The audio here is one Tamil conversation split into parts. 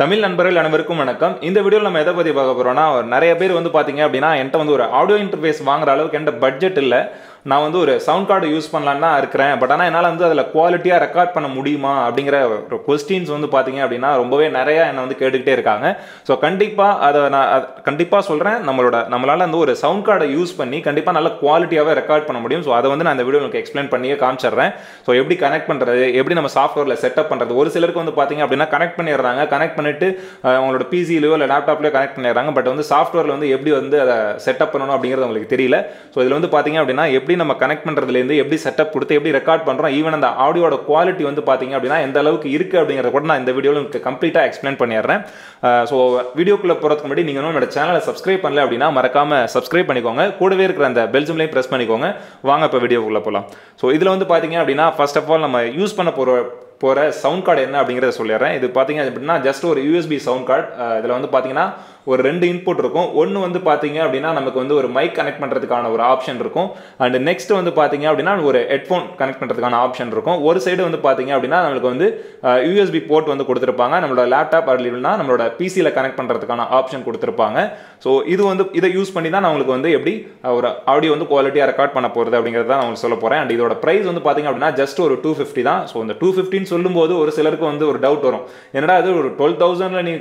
தமிழ் நண்பர்கள் அனைவருக்கும் வணக்கம். இந்த வீடியோவில் நம்ம எதை பற்றி பார்க்க போகிறோம்னா நிறைய பேர் வந்து பார்த்தீங்க அப்படின்னா என்கிட்ட வந்து ஒரு ஆடியோ இன்டர்ஃபேஸ் வாங்குற அளவுக்கு என்கிட்ட பட்ஜெட் இல்லை. நான் வந்து ஒரு சவுண்ட் கார்டு யூஸ் பண்ணலான்னு தான் இருக்கிறேன். பட் ஆனால் என்னால் வந்து அதில் குவாலிட்டியாக ரெக்கார்ட் பண்ண முடியுமா அப்படிங்கிற ஒரு கொஸ்டின்ஸ் வந்து பார்த்தீங்க அப்படின்னா ரொம்பவே நிறையா என்னை வந்து கேட்டுக்கிட்டே இருக்காங்க. ஸோ கண்டிப்பாக அதை நான் கண்டிப்பாக சொல்கிறேன் நம்மளோட நம்மளால் வந்து ஒரு சவுண்ட் கார்டை யூஸ் பண்ணி கண்டிப்பாக நல்ல குவாலிட்டியாகவே ரெக்கார்ட் பண்ண முடியும். ஸோ அதை வந்து நான் இந்த வீடியோ உங்களுக்கு எக்ஸ்பிளைன் பண்ணியே காமிச்சிடுறேன். ஸோ எப்படி கனெக்ட் பண்ணுறது எப்படி நம்ம சாஃப்ட்வேரில் செட்டப் பண்ணுறது ஒரு சிலருக்கு வந்து பார்த்தீங்க அப்படின்னா கனெக்ட் பண்ணிடுறாங்க. கனெக்ட் பண்ணிட்டு அவங்களோட பிசிலையோ இல்லை லேப்டாப்லையோ கனெக்ட் பண்ணிடுறாங்க. பட் வந்து சாஃப்ட்வேரில் வந்து எப்படி வந்து அதை செட்டப் பண்ணணும் அப்படிங்கிறது உங்களுக்கு தெரியல. ஸோ இதில் வந்து பார்த்தீங்க அப்படின்னா எப்படி நம்ம கனெக்ட் பண்ணுறதுலேருந்து எப்படி செட்டப் கொடுத்து எப்படி ரெக்கார்ட் பண்ணுறோம் ஈவன் அந்த ஆடியோட குவாலிட்டி வந்து பார்த்தீங்க அப்படின்னா எந்த அளவுக்கு இருக்குது அப்படிங்கிறத கூட நான் இந்த வீடியோவில் உங்களுக்கு கம்ப்ளீட்டாக எக்ஸ்பிளைன் பண்ணிடுறேன். ஸோ வீடியோக்குள்ளே போகிறதுக்கு முன்னாடி நீங்கள் என்னோட சேனலை சப்ஸ்கிரைப் பண்ணல அப்படின்னா மறக்காம சப்ஸ்கிரைப் பண்ணிக்கோங்க. கூடவே இருக்கிற அந்த பெல்ஜிம்லையும் ப்ரெஸ் பண்ணிக்கோங்க. வாங்க இப்போ வீடியோக்குள்ளே போகலாம் ஸோ இதில் வந்து பார்த்தீங்க அப்படின்னா ஃபர்ஸ்ட் ஆஃப் ஆல் நம்ம யூஸ் பண்ண போகிற போகிற சவுண்ட் கார்டு என்ன அப்படிங்கிறத சொல்லிடுறேன். இது பார்த்தீங்க அப்படின்னா ஜஸ்ட் ஒரு யூஎஸ்பி சவுண்ட் கார்டு இதில் வந்து பார்த்தீங்கன்னா ஒரு ரெண்டு இன்புட் இருக்கும். ஒன்று வந்து பார்த்தீங்க அப்படின்னா நமக்கு வந்து ஒரு மைக் கனெக்ட் பண்ணுறதுக்கான ஒரு ஆப்ஷன் இருக்கும். அண்ட் நெக்ஸ்ட் வந்து பார்த்தீங்க அப்படின்னா ஒரு ஹெட்ஃபோன் கனெக்ட் பண்ணுறதுக்கான ஆப்ஷன் இருக்கும். ஒரு சைடு வந்து பார்த்தீங்க அப்படின்னா நம்மளுக்கு வந்து யூஎஸ்பி போர்ட் வந்து கொடுத்துருப்பாங்க. நம்மளோட லேப்டாப் அப்படின்னா நம்மளோட பிசியில் கனெக்ட் பண்ணுறதுக்கான ஆப்ஷன் கொடுத்துருப்பாங்க. ஸோ இது வந்து இதை யூஸ் பண்ணி தான் நான் உங்களுக்கு வந்து எப்படி ஒரு ஆடியோ வந்து குவாலிட்டியாக ரெக்கார்ட் பண்ண போகிறது அப்படிங்கிறத நான் உங்களுக்கு சொல்ல போகிறேன் அண்ட் இதோட ப்ரைஸ் வந்து பார்த்தீங்க அப்படின்னா ஜஸ்ட் ஒரு டூ ஃபிஃப்டி தான். ஸோ இந்த டூ ஃபிஃப்டின்னு சொல்லும்போது ஒரு சிலருக்கு வந்து ஒரு டவுட் வரும். என்னடா அது ஒரு டுவெல் தௌசண்டில் நீ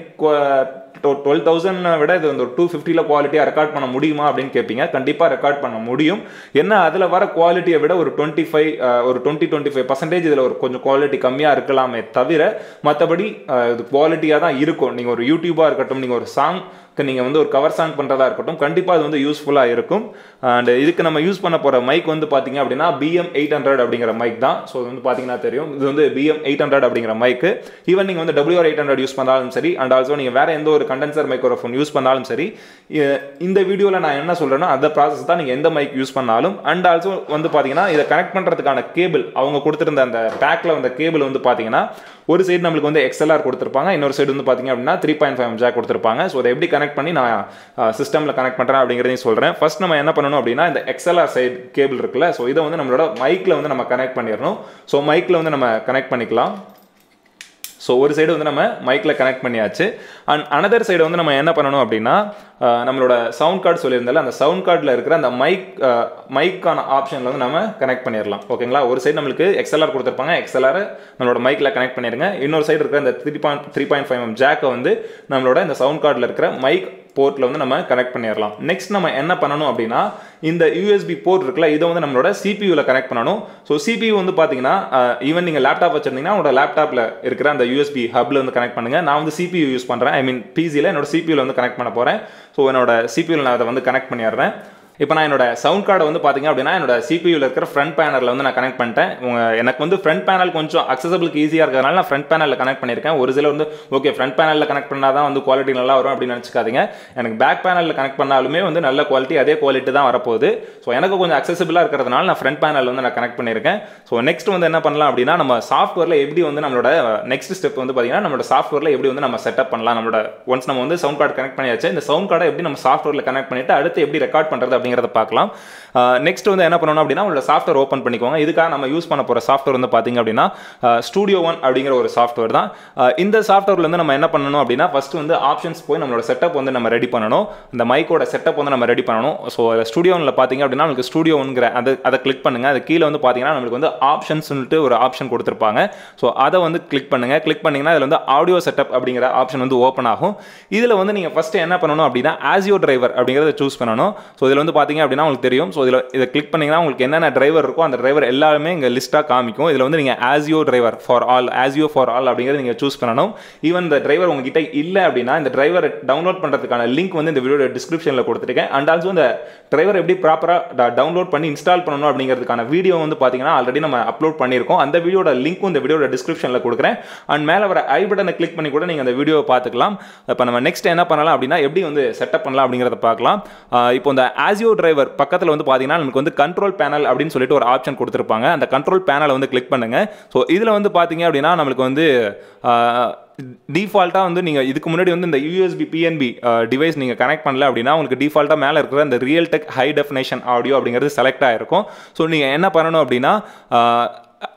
டுவெல் தௌசண்ட் விட இது வந்து ஒரு டூ ஃபிஃப்டியில் குவாலிட்டியாக ரெக்கார்ட் பண்ண முடியுமா அப்படின்னு கேட்பீங்க கண்டிப்பாக ரெக்கார்ட் பண்ண முடியும். என்ன அதில் வர குவாலிட்டியை விட ஒரு டுவெண்ட்டி ஃபைவ் ஒரு டுவெண்ட்டி டுவெண்ட்டி ஃபைவ் பர்சன்டேஜ் இதில் ஒரு கொஞ்சம் குவாலிட்டி கம்மியாக இருக்கலாமே தவிர மற்றபடி இது குவாலிட்டியாக தான் இருக்கும். நீங்கள் ஒரு யூடியூபாக இருக்கட்டும் நீங்கள் ஒரு சாங் நீங்கள் வந்து ஒரு கவர் சாங் பண்ணுறதா இருக்கட்டும் கண்டிப்பாக அது வந்து யூஸ்ஃபுல்லாக இருக்கும். அண்ட் இதுக்கு நம்ம யூஸ் பண்ண போகிற மைக் வந்து பார்த்தீங்க அப்படின்னா பிஎம் எயிட் ஹண்ட்ரட் அப்படிங்கிற மைக் தான். ஸோ வந்து பார்த்தீங்கன்னா தெரியும். இது வந்து பிஎம் எயிட் ஹண்ட்ரட் அப்படிங்கிற மைக்கு ஈவன் நீங்கள் வந்து டபிள்யூஆர் எயிட் ஹண்ட்ரட் யூஸ் பண்ணாலும் சரி அண்ட் ஆல்சோ நீங்கள் வேறு எந்த ஒரு கண்டென்சர் மைக்ரோஃபோன் யூஸ் பண்ணாலும் சரி இந்த வீடியோவில் நான் என்ன சொல்கிறேன்னா அந்த ப்ராசஸ் தான் நீங்கள் எந்த மைக் யூஸ் பண்ணாலும் அண்ட் ஆல்சோ வந்து பார்த்தீங்கன்னா இதை கனெக்ட் பண்ணுறதுக்கான கேபிள் அவங்க கொடுத்துருந்த அந்த பேக்கில் வந்த கேபிள் வந்து பார்த்தீங்கன்னா ஒரு சைடு நம்மளுக்கு வந்து எக்ஸ்எல்ஆர் கொடுத்துருப்பாங்க. இன்னொரு சைடு வந்து பார்த்தீங்க அப்படின்னா த்ரீ பாயிண்ட் ஃபைவ் ஜாக் கொடுத்துருப்பாங்க. ஸோ அதை எப்படி கனெக்ட் கனெக்ட் பண்ணி நான் சிஸ்டமில் கனெக்ட் பண்ணுறேன் அப்படிங்கிறதையும் சொல்கிறேன் ஃபஸ்ட் நம்ம என்ன பண்ணணும் அப்படின்னா இந்த எக்ஸ்எல்ஆர் சைட் கேபிள் இருக்குல்ல ஸோ இதை வந்து நம்மளோட மைக்கில் வந்து நம்ம கனெக்ட் பண்ணிடணும். ஸோ மைக்கில் வந்து நம்ம கனெக்ட் பண்ணிக்கலாம். ஸோ ஒரு சைடு வந்து நம்ம மைக்கில் கனெக்ட் பண்ணியாச்சு. அண்ட் அனதர் சைடு வந்து நம்ம என்ன பண்ணணும் அப்படின்னா நம்மளோட சவுண்ட் கார்டு சொல்லியிருந்தால அந்த சவுண்ட் கார்டில் இருக்கிற அந்த மைக் மைக்கான ஆப்ஷனில் வந்து நம்ம கனெக்ட் பண்ணிடலாம். ஓகேங்களா ஒரு சைடு நம்மளுக்கு எக்ஸ்எல்ஆர் கொடுத்துருப்பாங்க. எக்ஸ்எல்ஆர் நம்மளோட மைக்கில் கனெக்ட் பண்ணிடுங்க. இன்னொரு சைடு இருக்கிற அந்த three point three point five M ஜாக்கை வந்து நம்மளோட இந்த சவுண்ட் கார்டில் இருக்கிற மைக் போர்ட்டில் வந்து நம்ம கனெக்ட் பண்ணிடலாம் நெக்ஸ்ட் நம்ம என்ன பண்ணணும் அப்படின்னா இந்த யூஎஸ்பி போர்ட் இருக்குல்ல இதை வந்து நம்மளோட சிபியூவில் கனெக்ட் பண்ணணும். ஸோ சிபியூ வந்து பார்த்தீங்கன்னா ஈவன் நீங்கள் லேப்டாப் வச்சிருந்தீங்கன்னா உங்களோட லேப்டாப்பில் இருக்கிற அந்த யூஎஸ்பி ஹப்ல வந்து கனெக்ட் பண்ணுங்கள் நான் வந்து சிபியூ யூஸ் பண்ணுறேன் ஐ மீன் பிசியில் என்னோட சிபியூவில் வந்து கனெக்ட் பண்ண போகிறேன் ஸோ என்னோட சிபியூவில் நான் அதை வந்து கனெக்ட் பண்ணிடுறேன் இப்போ நான் என்னோட சவுண்ட் கார்டை வந்து பார்த்தீங்க அப்படின்னா என்னோட சிபியூவில் இருக்கிற ஃப்ரண்ட் பேனலில் வந்து நான் கனெக்ட் பண்ணிட்டேன். உங்க எனக்கு வந்து ஃப்ரண்ட் பேனல் கொஞ்சம் அக்சசபிளுக்கு ஈஸியாக இருக்கிறதுனால நான் ஃப்ரண்ட் பேனலில் கனெக்ட் பண்ணியிருக்கேன். ஒரு சிலர் வந்து ஓகே ஃப்ரண்ட் பேனலில் கனெக்ட் பண்ணால் தான் வந்து குவாலிட்டி நல்லா வரும் அப்படின்னு நினச்சிக்காதீங்க. எனக்கு பேக் பேனலில் கனெக்ட் பண்ணாலுமே வந்து நல்ல குவாலிட்டி அதே குவாலிட்டி தான் வரப்போகுது. ஸோ எனக்கு கொஞ்சம் அக்சசபிளாக இருக்கிறதுனால நான் ஃப்ரண்ட் பேனல் வந்து நான் கனெக்ட் பண்ணியிருக்கேன். ஸோ நெக்ஸ்ட் வந்து என்ன பண்ணலாம் அப்படின்னா நம்ம சாஃப்ட்வேரில் எப்படி வந்து நம்மளோட நெக்ஸ்ட் ஸ்டெப் வந்து பார்த்தீங்கன்னா நம்மளோட சாஃப்ட்வேரில் எப்படி வந்து நம்ம செட்டப் பண்ணலாம். நம்மளோட ஒன்ஸ் நம்ம வந்து சவுண்ட் கார்டு கனெக்ட் பண்ணியாச்சு இந்த சவுண்ட் கார்டை எப்படி நம்ம சாஃப்ட்வேரில் கனெக்ட் பண்ணிட்டு அடுத்து எப்படி ரெக்கார்ட் பண்ணுறது அப்படிங்கிறத பார்க்கலாம். நெக்ஸ்ட் வந்து என்ன பண்ணணும் அப்படின்னா உங்களோட சாஃப்ட்வேர் ஓப்பன் பண்ணிக்கோங்க. இதுக்காக நம்ம யூஸ் பண்ண போகிற சாஃப்ட்வேர் வந்து பார்த்தீங்க அப்படின்னா ஸ்டூடியோ ஒன் அப்படிங்கிற ஒரு சாஃப்ட்வேர் தான். இந்த சாஃப்ட்வேர்ல வந்து நம்ம என்ன பண்ணணும் அப்படின்னா ஃபர்ஸ்ட் வந்து ஆப்ஷன்ஸ் போய் நம்மளோட செட்டப் வந்து நம்ம ரெடி பண்ணணும். இந்த மைக்கோட செட்டப் வந்து நம்ம ரெடி பண்ணணும். ஸோ ஸ்டூடியோ ஒன்ல பார்த்தீங்க அப்படின்னா உங்களுக்கு ஸ்டூடியோ ஒன்கிற அதை அதை கிளிக் பண்ணுங்க. அது கீழே வந்து பார்த்தீங்கன்னா நம்மளுக்கு வந்து ஆப்ஷன்ஸ் சொல்லிட்டு ஒரு ஆப்ஷன் கொடுத்துருப்பாங்க. ஸோ அதை வந்து கிளிக் பண்ணுங்க. கிளிக் பண்ணிங்கன்னா இதில் வந்து ஆடியோ செட்டப் அப்படிங்கிற ஆப்ஷன் வந்து ஓப்பன் ஆகும். இதில் வந்து நீங்கள் ஃபஸ்ட்டு என்ன பண்ணணும் அப்படின்னா ஆசியோ டிரைவர் அப்படிங்கிறத சூஸ் பண்ணணும். ஸோ இதில் வந்து பார்த்தீங்க அப்படின்னா உங்களுக்கு தெரியும். ஸோ இதில் இதை கிளிக் பண்ணிங்கன்னா உங்களுக்கு என்னென்ன டிரைவர் இருக்கோ அந்த டிரைவர் எல்லாருமே இங்கே லிஸ்ட்டாக காமிக்கும். இதில் வந்து நீங்கள் ASIO driver for all ASIO for all அப்படிங்கிறத நீங்கள் சூஸ் பண்ணணும். ஈவன் இந்த டிரைவர் உங்ககிட்ட இல்லை அப்படின்னா இந்த டிரைவரை டவுன்லோட் பண்ணுறதுக்கான லிங்க் வந்து இந்த வீடியோட டிஸ்கிரிப்ஷனில் கொடுத்துருக்கேன். அண்ட் ஆல்சோ இந்த டிரைவர் எப்படி ப்ராப்பராக டவுன்லோட் பண்ணி இன்ஸ்டால் பண்ணணும் அப்படிங்கிறதுக்கான வீடியோ வந்து பார்த்தீங்கன்னா ஆல்ரெடி நம்ம அப்லோட் பண்ணியிருக்கோம். அந்த வீடியோட லிங்க்கும் இந்த வீடியோட டிஸ்கிரிப்ஷனில் கொடுக்குறேன். அண்ட் மேலே வர ஐ பட்டனை கிளிக் பண்ணி கூட நீங்கள் அந்த வீடியோவை பார்த்துக்கலாம் இப்போ நம்ம நெக்ஸ்ட் என்ன பண்ணலாம் அப்படின்னா எப்படி வந்து செட்டப் பண்ணலாம் அப்படிங்கிறத பார்க்கலாம் இப்போ இந்த ஆசியோ டிரைவர் பக்கத்தில் வந்து பார்த்தீங்கன்னா நமக்கு வந்து கண்ட்ரோல் பேனல் அப்படின்னு சொல்லிட்டு ஒரு ஆப்ஷன் கொடுத்துருப்பாங்க. அந்த கண்ட்ரோல் பேனலை வந்து கிளிக் பண்ணுங்க. ஸோ இதில் வந்து பார்த்தீங்க அப்படின்னா நம்மளுக்கு வந்து டிஃபால்ட்டாக வந்து நீங்கள் இதுக்கு முன்னாடி வந்து இந்த யூஎஸ்பி பிஎன்பி டிவைஸ் நீங்கள் கனெக்ட் பண்ணல அப்படின்னா உங்களுக்கு டிஃபால்ட்டாக மேலே இருக்கிற அந்த Realtek high definition audio அப்படிங்கிறது செலக்ட் ஆகிருக்கும் ஸோ நீங்கள் என்ன பண்ணணும் அப்படின்னா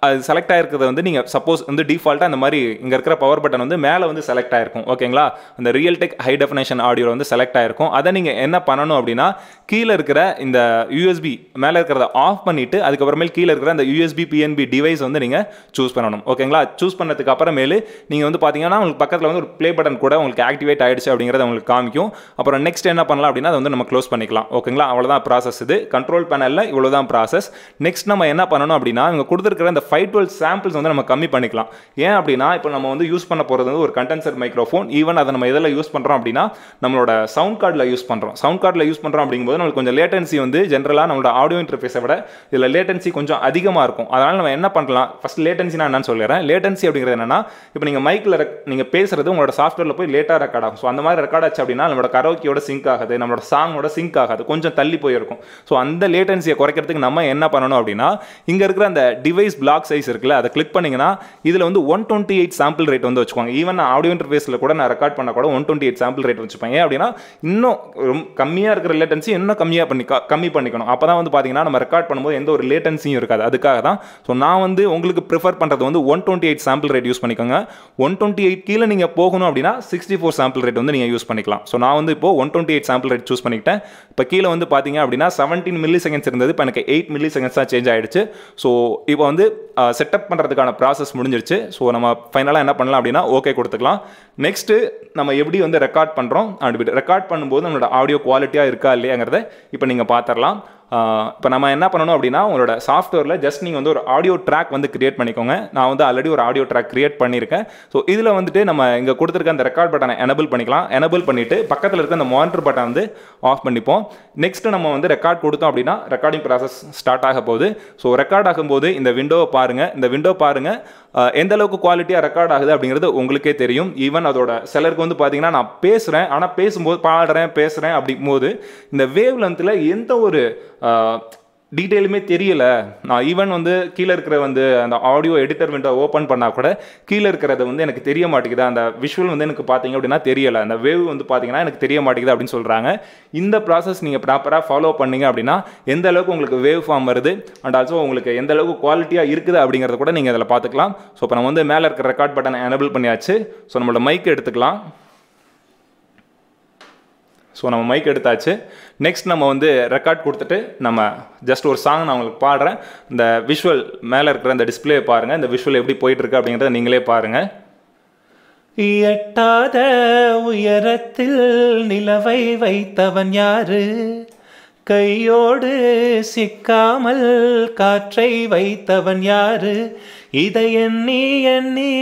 அது செலக்ட் ஆகிருக்கிறத வந்து நீங்கள் சப்போஸ் வந்து டிஃபால்ட்டாக அந்த மாதிரி இங்கே இருக்கிற பவர் பட்டன் வந்து மேலே வந்து செலக்ட் ஆகிருக்கும் ஓகேங்களா அந்த Realtek high definition audio வந்து செலக்ட் ஆயிருக்கும். அதை நீங்கள் என்ன பண்ணணும் அப்படின்னா கீழே இருக்கிற இந்த யூஎஸ்பி மேலே இருக்கிறத ஆஃப் பண்ணிவிட்டு அதுக்கப்புறமேல் கீழே இருக்கிற அந்த யூஎஸ்பி பிஎன்பி டிவைஸ் வந்து நீங்கள் சூஸ் பண்ணணும் ஓகேங்களா சூஸ் பண்ணதுக்கு அப்புறமேலு நீங்கள் வந்து பார்த்தீங்கன்னா உங்களுக்கு பக்கத்தில் வந்து ஒரு ப்ளே பட்டன் கூட உங்களுக்கு ஆக்டிவேட் ஆகிடுச்சு அப்படிங்கிறத உங்களுக்கு காமிக்கும். அப்புறம் நெக்ஸ்ட் என்ன பண்ணலாம் அப்படின்னா அதை வந்து நம்ம க்ளோஸ் பண்ணிக்கலாம் ஓகேங்களா அவ்வளோதான் ப்ராசஸ் இது. கண்ட்ரோல் பேனலில் இவ்வளோ தான் ப்ராசஸ் நெக்ஸ்ட் நம்ம என்ன பண்ணணும் அப்படின்னா இவங்க கொடுத்துருக்கிற இந்த ஃபைவ் டுவெல் சாம்பிள்ஸ் வந்து நம்ம கம்மி பண்ணிக்கலாம். ஏன் அப்படின்னா இப்போ நம்ம வந்து யூஸ் பண்ண போகிறது வந்து ஒரு கண்டென்சர் மைக்ரோஃபோன் ஈவன் அதை நம்ம எதில் யூஸ் பண்ணுறோம் அப்படின்னா நம்மளோட சவுண்ட் கார்டில் யூஸ் பண்ணுறோம் சவுண்ட் கார்டில் யூஸ் பண்ணுறோம் அப்படிங்கும்போது நம்மளுக்கு கொஞ்சம் லேட்டன்சி வந்து ஜென்ரலாக நம்மளோட ஆடியோ இன்டர்ஃபேஸை விட இதில் லேட்டன்சி கொஞ்சம் அதிகமாக இருக்கும். அதனால் நம்ம என்ன பண்ணலாம்? ஃபஸ்ட் லேட்டன்சி நான் என்னன்னு சொல்லிடுறேன். லேட்டன்சி அப்படிங்கிறது என்னன்னா இப்போ நீங்கள் மைக்கில் நீங்கள் பேசுகிறது உங்களோட சாஃப்ட்வேரில் போய் லேட்டாக ரெக்கார்ட் ஆகும். ஸோ அந்த மாதிரி ரெக்கார்ட் ஆச்சு அப்படின்னா நம்மளோட கரோக்கியோட சிங்க் ஆகுது நம்மளோட சாங்கோட சிங்க் ஆகாது. கொஞ்சம் தள்ளி போயிருக்கும். ஸோ அந்த லேட்டன்சியை குறைக்கிறதுக்கு நம்ம என்ன பண்ணணும் அப்படின்னா இங்கே இருக்கிற அந்த டிவைஸ் பிளாக் சைஸ் இருக்குல்ல அதை கிளிக் பண்ணிங்கன்னா இதில் வந்து one twenty eight sample rate வந்து வச்சுக்கோங்க ஈவன் நான் ஆடியோ இன்டர்ஃபேஸில் கூட நான் ரெக்கார்ட் பண்ண கூட one twenty eight sample rate வச்சுப்பேன். ஏன் அப்படின்னா இன்னும் ரொம்ப கம்மியாக இருக்கிற லேட்டன்சி இன்னும் கம்மியாக பண்ணி கம்மி பண்ணிக்கணும். அப்போ தான் வந்து பார்த்தீங்கன்னா நம்ம ரெக்கார்ட் பண்ணும்போது எந்த ஒரு லேட்டன்சியும் இருக்காது. அதுக்காக தான். ஸோ நான் வந்து உங்களுக்கு ப்ரிஃபர் பண்ணுறது வந்து one twenty eight sample rate use பண்ணிக்கோங்க. ஒன் டுவெண்ட்டி எயிட் கீழே நீங்கள் போகணும் அப்படின்னா சிக்ஸ்டி ஃபோர் சாம்பிள் ரேட் வந்து நீங்கள் யூஸ் பண்ணிக்கலாம். ஸோ நான் வந்து இப்போ one twenty eight sample rate choose பண்ணிக்கிட்டேன். இப்போ கீழே வந்து பார்த்தீங்க அப்படின்னா செவன்டீன் மில்லி செகண்ட்ஸ் இருந்தது. இப்போ எனக்கு எயிட் மில்லி செகண்ட்ஸ் தான் சேஞ்ச் ஆகிடுச்சு ஸோ இப்போ வந்து செட்டப் பண்ணுறதுக்கான ப்ராசஸ் முடிஞ்சிருச்சு. ஸோ நம்ம ஃபைனலாக என்ன பண்ணலாம் அப்படின்னா ஓகே கொடுத்துக்கலாம். நெக்ஸ்ட்டு நம்ம எப்படி வந்து ரெக்கார்ட் பண்ணுறோம் அப்படி ரெக்கார்ட் பண்ணும்போது நம்மளோட ஆடியோ குவாலிட்டியாக இருக்கா இல்லையாங்கிறத இப்போ நீங்கள் பார்த்துடலாம். இப்போ நம்ம என்ன பண்ணணும் அப்படின்னா உங்களோட சாஃப்ட்வேரில் ஜஸ்ட் நீங்கள் வந்து ஒரு ஆடியோ ட்ராக் வந்து கிரியேட் பண்ணிக்கோங்க. நான் வந்து ஆல்ரெடி ஒரு ஆடியோ ட்ராக் கிரியேட் பண்ணியிருக்கேன் ஸோ இதில் வந்துட்டு நம்ம இங்கே கொடுத்துருக்க அந்த ரெக்கார்ட் பட்டனை எனபிள் பண்ணிக்கலாம். எனபிள் பண்ணிவிட்டு பக்கத்தில் இருக்க அந்த மானிட்டர் பட்டன் வந்து ஆஃப் பண்ணிப்போம். நெக்ஸ்ட்டு நம்ம வந்து ரெக்கார்ட் கொடுத்தோம் அப்படின்னா ரெக்கார்டிங் ப்ராசஸ் ஸ்டார்ட் ஆக போகுது. ஸோ ரெக்கார்ட் ஆகும்போது இந்த விண்டோவை பாருங்கள் இந்த விண்டோ பாருங்கள் எந்த அளவுக்கு குவாலிட்டியாக ரெக்கார்ட் ஆகுது அப்படிங்கிறது உங்களுக்கே தெரியும். ஈவன் அதோட சிலருக்கு வந்து பார்த்தீங்கன்னா நான் பேசுகிறேன் ஆனால் பேசும்போது பாடுறேன் பேசுகிறேன் அப்படிங்கும்போது இந்த வேவ் லென்த்தில் எந்த ஒரு டீட்டெயிலுமே தெரியல. நான் ஈவன் வந்து கீழே இருக்கிற வந்து அந்த ஆடியோ எடிட்டர் விண்டோ ஓப்பன் பண்ணால் கூட கீழே இருக்கிறது வந்து எனக்கு தெரிய மாட்டேங்குது. அந்த விஷுவல் வந்து எனக்கு பார்த்தீங்க அப்படின்னா தெரியலை. அந்த வேவ் வந்து பார்த்தீங்கன்னா எனக்கு தெரிய மாட்டேங்குது அப்படின்னு சொல்கிறாங்க இந்த ப்ராசஸ் நீங்கள் ப்ராப்பராக ஃபாலோ பண்ணீங்க அப்படின்னா எந்த அளவுக்கு உங்களுக்கு வேவ் ஃபார்ம் வருது அண்ட் ஆல்சோ உங்களுக்கு எந்த அளவுக்கு குவாலிட்டியாக இருக்குது அப்படிங்கிறத கூட நீங்கள் அதில் பார்த்துக்கலாம். ஸோ இப்போ நம்ம வந்து மேலே இருக்கிற ரெக்கார்ட் பட்டனை எனபிள் பண்ணியாச்சு. ஸோ நம்மளோட மைக் எடுத்துக்கலாம். ஸோ நம்ம மைக் எடுத்தாச்சு. நெக்ஸ்ட் நம்ம வந்து ரெக்கார்ட் கொடுத்துட்டு நம்ம ஜஸ்ட் ஒரு சாங் நான் உங்களுக்கு பாடுறேன். இந்த விஷுவல் மேலே இருக்கிற இந்த டிஸ்பிளே பாருங்கள் இந்த விஷுவல் எப்படி போயிட்டுருக்கு அப்படிங்கிறத நீங்களே பாருங்கள் எட்டாத உயரத்தில் நிலவை வைத்தவன் யாரு? கையோடு சிக்காமல் காற்றை வைத்தவன் யாரு? இதை எண்ணி எண்ணி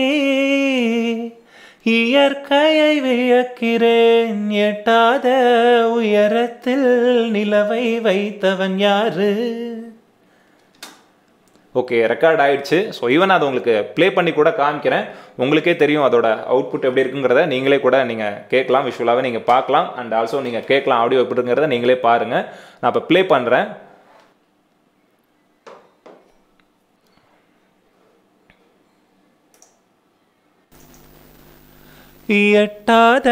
இயற்கையை வியக்கிறேன். எட்டாத உயரத்தில் நிலவை வைத்தவன் யாரு? ஓகே ரெக்கார்ட் ஆயிடுச்சு. ஸோ ஈவன் அதை உங்களுக்கு ப்ளே பண்ணி கூட காமிக்கிறேன். உங்களுக்கே தெரியும் அதோட அவுட்புட் எப்படி இருக்குங்கிறத. நீங்களே கூட நீங்கள் கேட்கலாம் விஷுவலாகவே நீங்கள் பார்க்கலாம். அண்ட் ஆல்சோ நீங்கள் கேட்கலாம் ஆடியோ எப்படி இருக்குங்கிறத நீங்களே பாருங்கள் நான் இப்போ ப்ளே பண்ணுறேன் எட்டாத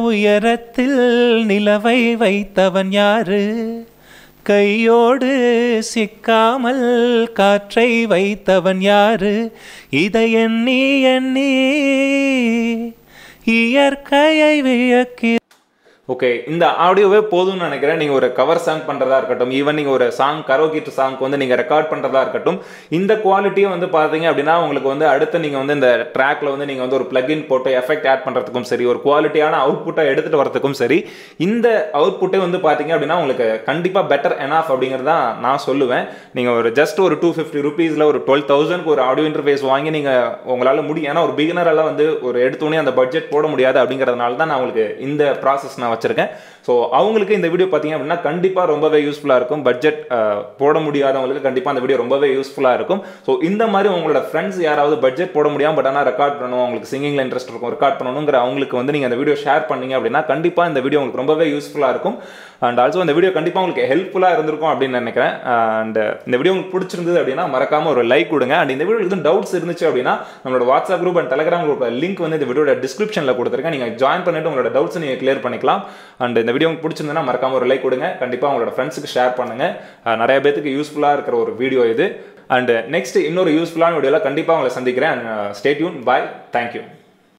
உயரத்தில் நிலவை வைத்தவன் யாரு? கையோடு சிக்காமல் காற்றை வைத்தவன் யாரு? இதை எண்ணி எண்ணி இயற்கையை வியக்கி ஓகே இந்த ஆடியோவே போதும்னு நினைக்கிறேன். நீங்கள் ஒரு கவர் சாங் பண்ணுறதா இருக்கட்டும் ஈவன் நீங்கள் ஒரு சாங் கரோகிட் சாங்க்கு வந்து நீங்கள் ரெக்கார்ட் பண்ணுறதா இருக்கட்டும் இந்த குவாலிட்டியை வந்து பார்த்தீங்க அப்படின்னா உங்களுக்கு வந்து அடுத்து நீங்கள் வந்து இந்த ட்ராக்ல வந்து நீங்கள் வந்து ஒரு பிளக்இன் போட்டு எஃபெக்ட் ஆட் பண்ணுறதுக்கும் சரி ஒரு குவாலிட்டியான அவுட்புட்டை எடுத்துகிட்டு வரதுக்கும் சரி இந்த அவுட்புட்டே வந்து பார்த்தீங்க அப்படின்னா உங்களுக்கு கண்டிப்பாக பெட்டர் எனாஃப் அப்படிங்கிறது தான் நான் சொல்லுவேன். நீங்கள் ஒரு ஜஸ்ட் ஒரு டூ ஃபிஃப்டி ருபீஸில் ஒரு டுவெல் தௌசண்ட்க்கு ஒரு ஆடியோ இன்டர்ஃபேஸ் வாங்கி நீங்கள் உங்களால் முடியும் ஏன்னா ஒரு பிகினரெல்லாம் வந்து ஒரு எடுத்தோடனே அந்த பட்ஜெட் போட முடியாது அப்படிங்கிறதுனால தான் நான் உங்களுக்கு இந்த ப்ராசஸ் நான் வச்சுருக்கேன். ஸோ அவங்களுக்கு இந்த வீடியோ பார்த்தீங்க அப்படின்னா கண்டிப்பாக ரொம்பவே யூஸ்ஃபுல்லாக இருக்கும். பட்ஜெட் போட முடியாதவங்களுக்கு கண்டிப்பாக அந்த வீடியோ ரொம்பவே யூஸ்ஃபுல்லாக இருக்கும். ஸோ இந்த மாதிரி உங்களோட ஃப்ரெண்ட்ஸ் யாராவது பட்ஜெட் போட முடியாமல் பட் ஆனால் ரெக்கார்ட் பண்ணணும் அவங்களுக்கு சிங்கிங்கில் இன்ட்ரெஸ்ட் இருக்கும் ரெக்கார்ட் பண்ணணுங்கிற அவங்களுக்கு வந்து நீங்கள் அந்த வீடியோ ஷேர் பண்ணீங்க அப்படின்னா கண்டிப்பாக இந்த வீடியோ உங்களுக்கு ரொம்பவே யூஸ்ஃபுல்லாக இருக்கும். அண்ட் ஆல்சோ இந்த வீடியோ கண்டிப்பாக உங்களுக்கு ஹெல்ப்ஃபுல்லாக இருந்திருக்கும் அப்படின்னு நினைக்கிறேன். அண்ட் இந்த வீடியோ உங்களுக்கு பிடிச்சிருந்தது அப்படின்னா மறக்காம ஒரு லைக் கொடுங்க. அண்ட் இந்த வீடியோ எதுவும் டவுட்ஸ் இருந்துச்சு அப்படின்னா நம்மளோட WhatsApp group and Telegram group link வந்து இந்த வீடியோட டிஸ்கிரிப்ஷனில் கொடுத்துருக்கேன். நீங்கள் ஜாயின் பண்ணிட்டு உங்களோட டவுட்ஸ் நீங்கள் கிளியர் பண்ணிக்கலாம். அண்ட் இந்த வீடியோ உங்களுக்கு பிடிச்சிருந்ததுன்னா மறக்காம ஒரு லைக் கொடுங்க. கண்டிப்பாக உங்களோட ஃப்ரெண்ட்ஸுக்கு ஷேர் பண்ணுங்க. Uh, நிறைய பேத்துக்கு யூஸ்ஃபுல்லாக இருக்கிற ஒரு வீடியோ இது. அண்ட் நெக்ஸ்ட் இன்னொரு யூஸ்ஃபுல்லான வீடியோவில் கண்டிப்பாக உங்களை சந்திக்கிறேன். Stay tuned bye thank you